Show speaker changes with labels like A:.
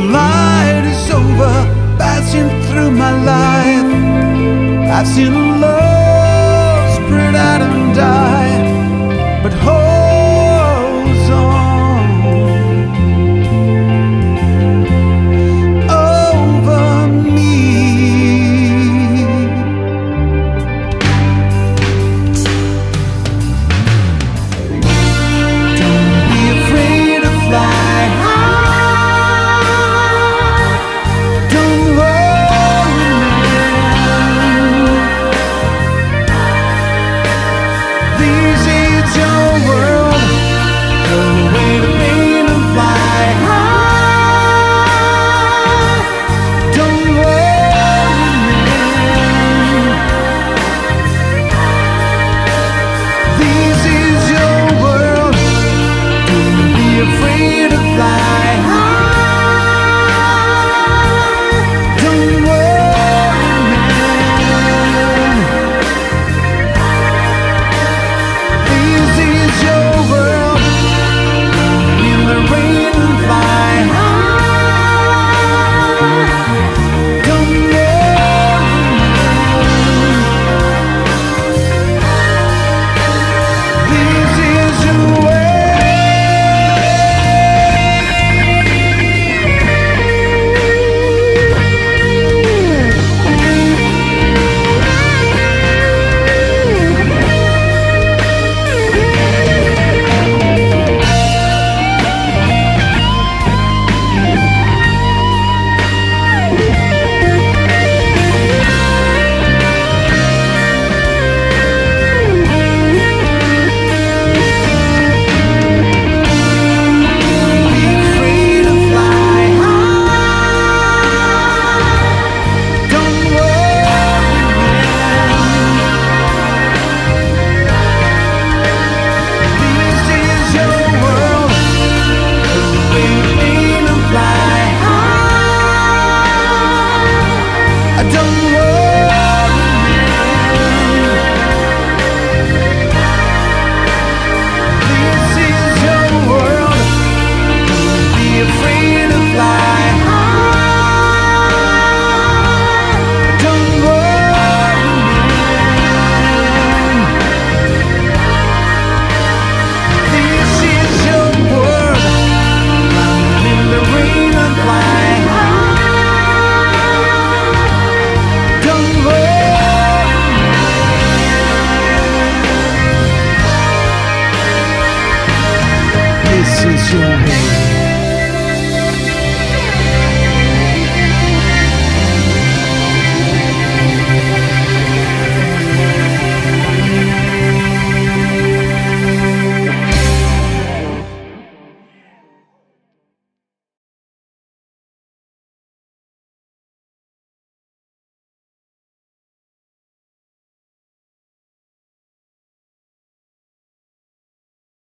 A: light is over, passing through my life. I've seen love.